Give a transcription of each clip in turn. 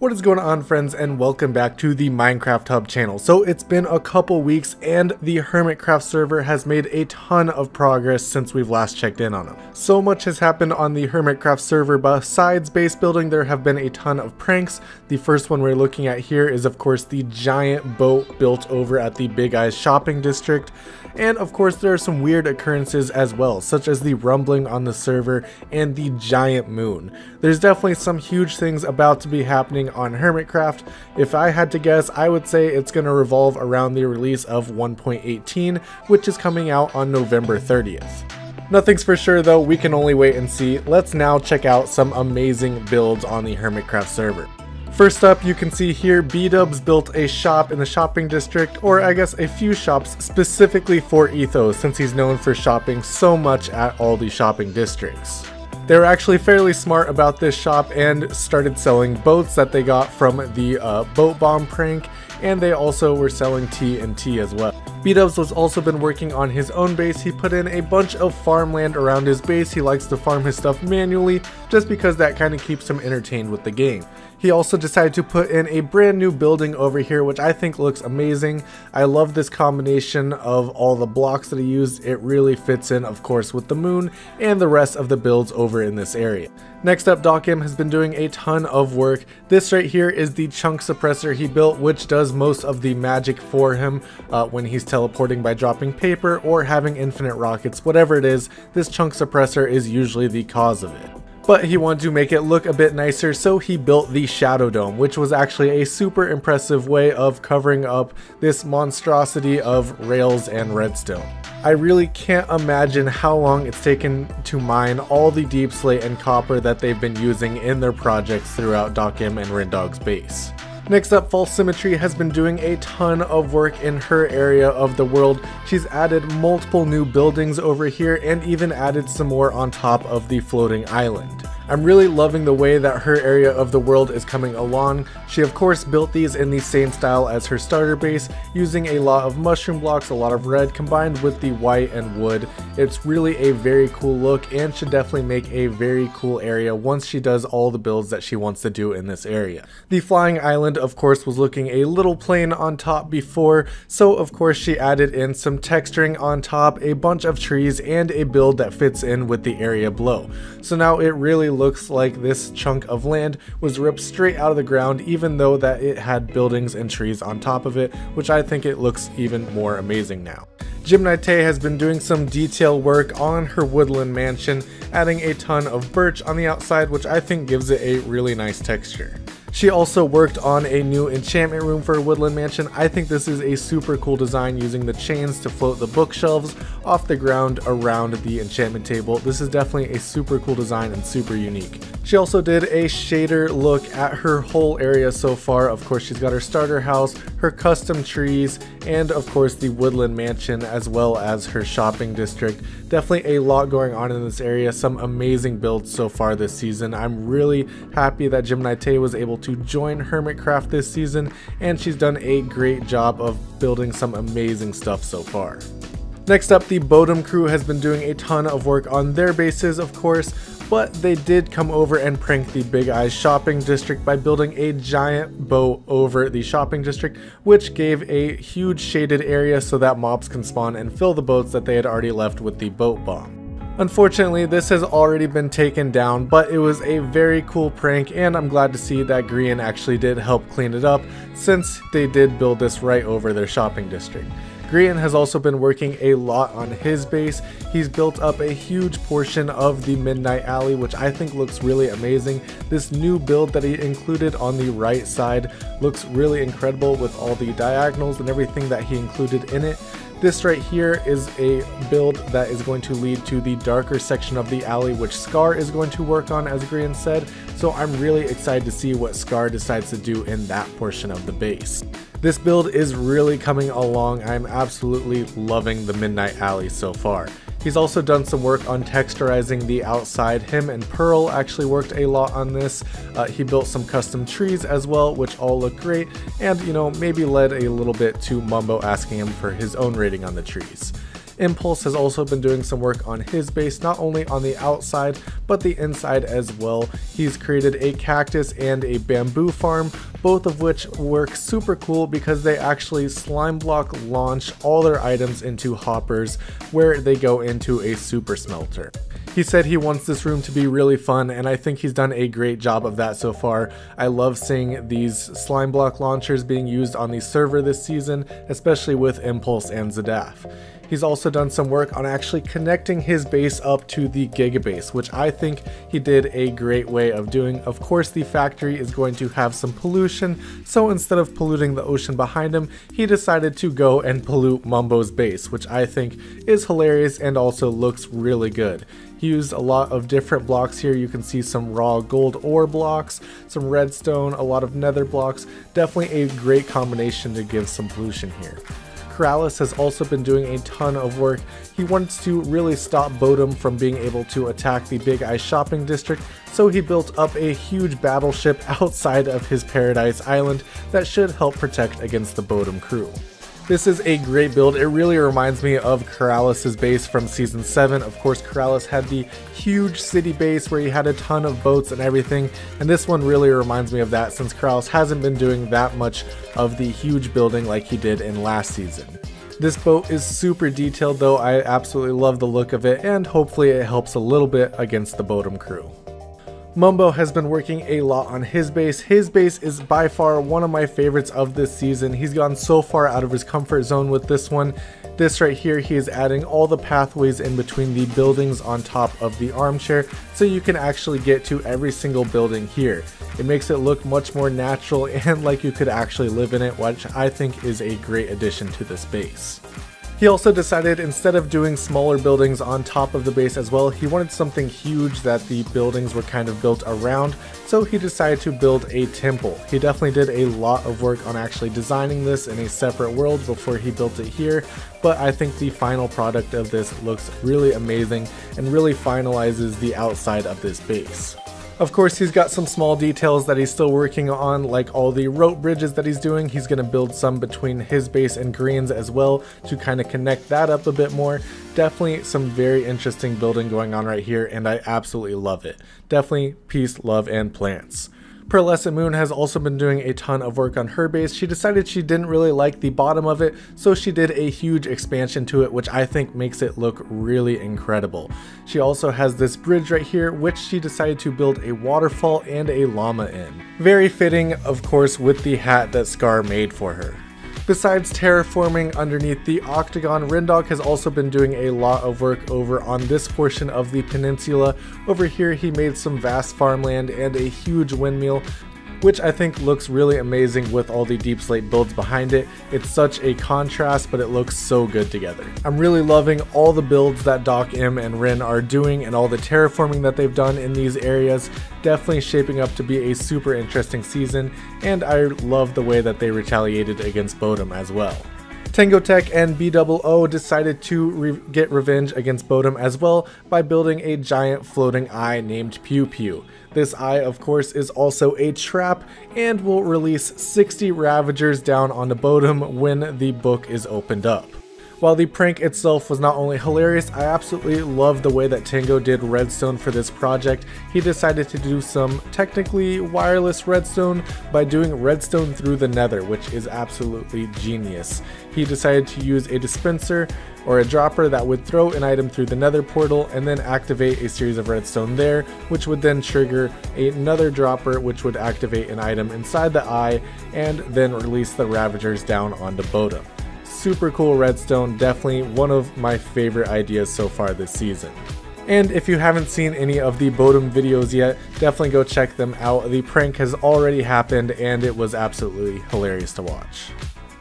What is going on friends and welcome back to the Minecraft Hub channel. So it's been a couple weeks and the Hermitcraft server has made a ton of progress since we've last checked in on them. So much has happened on the Hermitcraft server besides base building there have been a ton of pranks. The first one we're looking at here is of course the giant boat built over at the Big Eyes shopping district. And of course there are some weird occurrences as well, such as the rumbling on the server and the giant moon. There's definitely some huge things about to be happening on Hermitcraft. If I had to guess, I would say it's going to revolve around the release of 1.18, which is coming out on November 30th. Nothing's for sure though, we can only wait and see. Let's now check out some amazing builds on the Hermitcraft server. First up, you can see here B-Dubs built a shop in the shopping district, or I guess a few shops specifically for Etho's since he's known for shopping so much at all the shopping districts. They were actually fairly smart about this shop and started selling boats that they got from the uh, boat bomb prank, and they also were selling TNT as well. B-Dubs has also been working on his own base. He put in a bunch of farmland around his base. He likes to farm his stuff manually just because that kind of keeps him entertained with the game. He also decided to put in a brand new building over here, which I think looks amazing. I love this combination of all the blocks that he used. It really fits in, of course, with the moon and the rest of the builds over in this area. Next up, DocM has been doing a ton of work. This right here is the chunk suppressor he built, which does most of the magic for him uh, when he's teleporting by dropping paper or having infinite rockets. Whatever it is, this chunk suppressor is usually the cause of it but he wanted to make it look a bit nicer so he built the Shadow Dome, which was actually a super impressive way of covering up this monstrosity of rails and redstone. I really can't imagine how long it's taken to mine all the deepslate and copper that they've been using in their projects throughout DocM and Rendog's base. Next up, False Symmetry has been doing a ton of work in her area of the world. She's added multiple new buildings over here and even added some more on top of the floating island. I'm really loving the way that her area of the world is coming along. She of course built these in the same style as her starter base, using a lot of mushroom blocks, a lot of red combined with the white and wood. It's really a very cool look and should definitely make a very cool area once she does all the builds that she wants to do in this area. The flying island of course was looking a little plain on top before, so of course she added in some texturing on top, a bunch of trees, and a build that fits in with the area below. So now it really looks like this chunk of land was ripped straight out of the ground even though that it had buildings and trees on top of it, which I think it looks even more amazing now. Gemini has been doing some detail work on her woodland mansion, adding a ton of birch on the outside which I think gives it a really nice texture. She also worked on a new enchantment room for a Woodland Mansion. I think this is a super cool design using the chains to float the bookshelves off the ground around the enchantment table. This is definitely a super cool design and super unique. She also did a shader look at her whole area so far. Of course, she's got her starter house, her custom trees, and of course the Woodland Mansion as well as her shopping district. Definitely a lot going on in this area. Some amazing builds so far this season. I'm really happy that Gemini was able to join Hermitcraft this season, and she's done a great job of building some amazing stuff so far. Next up, the Boatem crew has been doing a ton of work on their bases, of course, but they did come over and prank the Big Eyes shopping district by building a giant boat over the shopping district, which gave a huge shaded area so that mobs can spawn and fill the boats that they had already left with the boat bomb. Unfortunately, this has already been taken down, but it was a very cool prank and I'm glad to see that Grian actually did help clean it up since they did build this right over their shopping district. Grian has also been working a lot on his base. He's built up a huge portion of the Midnight Alley, which I think looks really amazing. This new build that he included on the right side looks really incredible with all the diagonals and everything that he included in it. This right here is a build that is going to lead to the darker section of the alley, which Scar is going to work on, as Grian said, so I'm really excited to see what Scar decides to do in that portion of the base. This build is really coming along. I'm absolutely loving the Midnight Alley so far. He's also done some work on texturizing the outside. Him and Pearl actually worked a lot on this. Uh, he built some custom trees as well, which all look great, and you know, maybe led a little bit to Mumbo asking him for his own rating on the trees. Impulse has also been doing some work on his base, not only on the outside, but the inside as well. He's created a cactus and a bamboo farm, both of which work super cool because they actually slime block launch all their items into hoppers where they go into a super smelter. He said he wants this room to be really fun, and I think he's done a great job of that so far. I love seeing these slime block launchers being used on the server this season, especially with Impulse and Zedaph. He's also done some work on actually connecting his base up to the gigabase, which I think he did a great way of doing. Of course, the factory is going to have some pollution, so instead of polluting the ocean behind him, he decided to go and pollute Mumbo's base, which I think is hilarious and also looks really good. He used a lot of different blocks here. You can see some raw gold ore blocks, some redstone, a lot of nether blocks. Definitely a great combination to give some pollution here. Keralis has also been doing a ton of work. He wants to really stop Boatem from being able to attack the Big Ice Shopping District, so he built up a huge battleship outside of his Paradise Island that should help protect against the Boatem crew. This is a great build. It really reminds me of Keralis' base from Season 7. Of course, Keralis had the huge city base where he had a ton of boats and everything, and this one really reminds me of that since Keralis hasn't been doing that much of the huge building like he did in last season. This boat is super detailed though, I absolutely love the look of it, and hopefully it helps a little bit against the Boatem crew. Mumbo has been working a lot on his base. His base is by far one of my favorites of this season. He's gone so far out of his comfort zone with this one. This right here, he is adding all the pathways in between the buildings on top of the armchair so you can actually get to every single building here. It makes it look much more natural and like you could actually live in it, which I think is a great addition to this base. He also decided instead of doing smaller buildings on top of the base as well, he wanted something huge that the buildings were kind of built around, so he decided to build a temple. He definitely did a lot of work on actually designing this in a separate world before he built it here, but I think the final product of this looks really amazing and really finalizes the outside of this base. Of course, he's got some small details that he's still working on, like all the rope bridges that he's doing. He's going to build some between his base and Grian's as well to kind of connect that up a bit more. Definitely some very interesting building going on right here, and I absolutely love it. Definitely peace, love, and plants. Pearlescent Moon has also been doing a ton of work on her base. She decided she didn't really like the bottom of it, so she did a huge expansion to it, which I think makes it look really incredible. She also has this bridge right here, which she decided to build a waterfall and a llama in. Very fitting, of course, with the hat that Scar made for her. Besides terraforming underneath the octagon, Rendog has also been doing a lot of work over on this portion of the peninsula. Over here he made some vast farmland and a huge windmill which I think looks really amazing with all the Deepslate builds behind it. It's such a contrast, but it looks so good together. I'm really loving all the builds that Doc M and Ren are doing and all the terraforming that they've done in these areas. Definitely shaping up to be a super interesting season, and I love the way that they retaliated against Boatem as well. Tango Tek and BOO decided to re get revenge against Boatem as well by building a giant floating eye named Pew Pew. This eye, of course, is also a trap and will release 60 Ravagers down onto Boatem when the book is opened up. While the prank itself was not only hilarious, I absolutely love the way that Tango did redstone for this project. He decided to do some technically wireless redstone by doing redstone through the nether, which is absolutely genius. He decided to use a dispenser or a dropper that would throw an item through the nether portal and then activate a series of redstone there, which would then trigger another dropper which would activate an item inside the eye and then release the ravagers down onto Boatem super cool redstone, definitely one of my favorite ideas so far this season. And if you haven't seen any of the Boatem videos yet, definitely go check them out. The prank has already happened and it was absolutely hilarious to watch.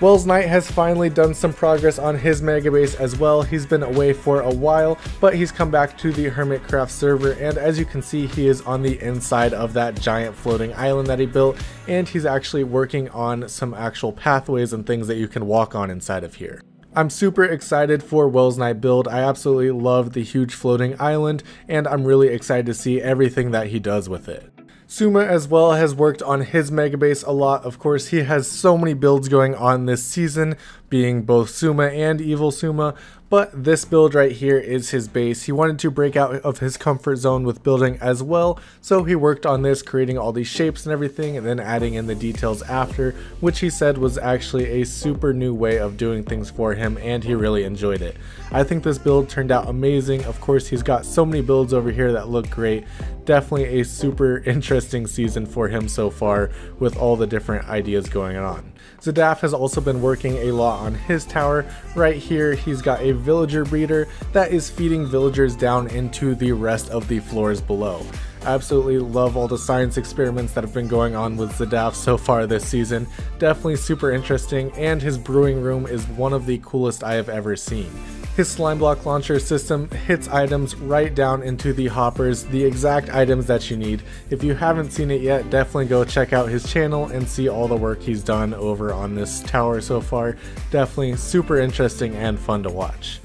Welsknight has finally done some progress on his megabase as well. He's been away for a while, but he's come back to the Hermitcraft server, and as you can see, he is on the inside of that giant floating island that he built, and he's actually working on some actual pathways and things that you can walk on inside of here. I'm super excited for Welsknight build. I absolutely love the huge floating island, and I'm really excited to see everything that he does with it. Suma as well has worked on his megabase a lot. Of course, he has so many builds going on this season, being both Suma and Evil Suma, But this build right here is his base. He wanted to break out of his comfort zone with building as well, so he worked on this, creating all these shapes and everything, and then adding in the details after, which he said was actually a super new way of doing things for him, and he really enjoyed it. I think this build turned out amazing. Of course, he's got so many builds over here that look great. Definitely a super interesting season for him so far with all the different ideas going on. Zedaph has also been working a lot on his tower. Right here, he's got a villager breeder that is feeding villagers down into the rest of the floors below. Absolutely love all the science experiments that have been going on with Zedaph so far this season. Definitely super interesting, and his brewing room is one of the coolest I have ever seen. His slime block launcher system hits items right down into the hoppers, the exact items that you need. If you haven't seen it yet, definitely go check out his channel and see all the work he's done over on this tower so far. Definitely super interesting and fun to watch.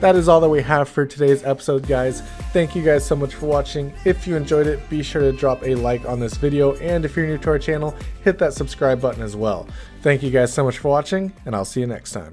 That is all that we have for today's episode, guys. Thank you guys so much for watching. If you enjoyed it, be sure to drop a like on this video, and if you're new to our channel, hit that subscribe button as well. Thank you guys so much for watching, and I'll see you next time.